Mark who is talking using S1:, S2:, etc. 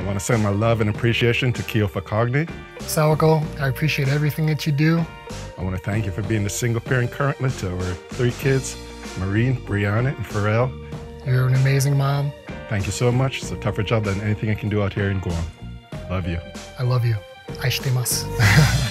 S1: I want to send my love and appreciation to Keo Fakogni.
S2: Sawako, I appreciate everything that you do.
S1: I want to thank you for being a single parent currently to our three kids, Marine, Brianna, and Pharrell.
S2: You're an amazing mom.
S1: Thank you so much. It's a tougher job than anything I can do out here in Guam. Love you.
S2: I love you. 愛してます。